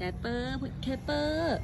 แคปเปอร์แคปเปอร์